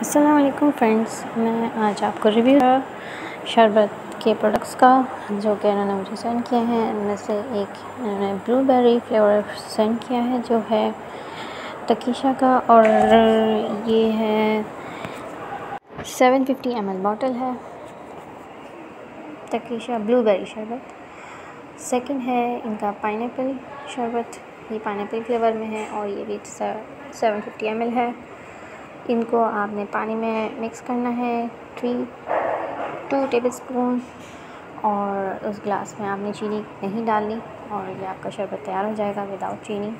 Aslam friends मैं आज आपको रिव्यू शरबत के प्रोडक्ट्स का, जो कि इन्होंने मुझे सेंड किए हैं। इनमें से एक इन्होंने ब्लूबेरी फ्लेवर सेंड किया है, जो है तकीशा का, और ये है 750 फिफ्टी एम बॉटल है, तकीशा ब्लूबेरी शरबत। सेकंड है इनका पाइन शरबत, ये पाइन फ्लेवर में है, और ये भी सेवन फिफ्टी है। इनको आपने पानी में मिक्स करना है थ्री टू टेबल स्पून और उस ग्लास में आपने चीनी नहीं डालनी और ये आपका शरबत तैयार हो जाएगा विदाउट चीनी।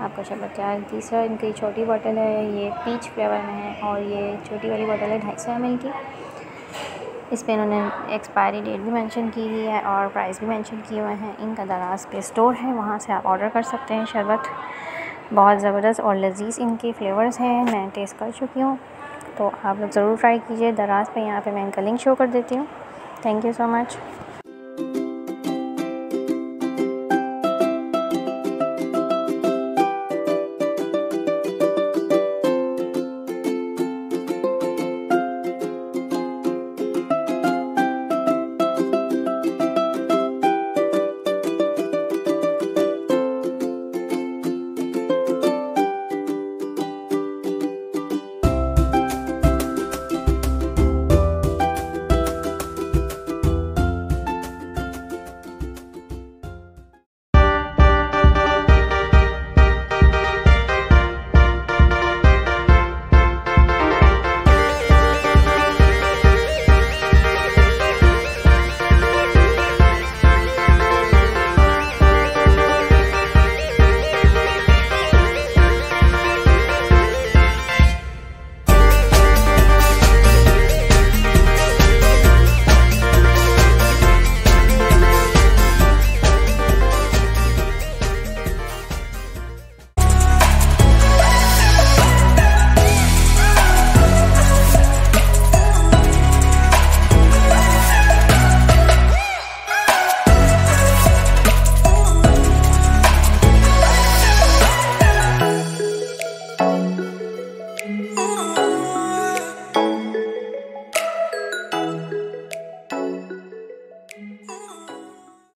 आपका शरबत तैयार तीसरा, इनकी छोटी बॉटल है, ये पीच फ्लेवर में है और ये छोटी वाली बॉटल है ढाई सौ एम की। इस पर इन्होंने एक्सपायरी डेट भी मेंशन की हुई है और प्राइस भी मेंशन किए हुए हैं। इनका दराज पे स्टोर है, वहाँ से आप ऑर्डर कर सकते हैं शरबत। बहुत ज़बरदस्त और लजीज़ इनके फ्लेवर्स हैं, मैं टेस्ट कर चुकी हूँ। तो आप लोग ज़रूर ट्राई कीजिए, दराज पे यहाँ पे मैं इनका लिंक शो कर देती हूँ। Thank you so much.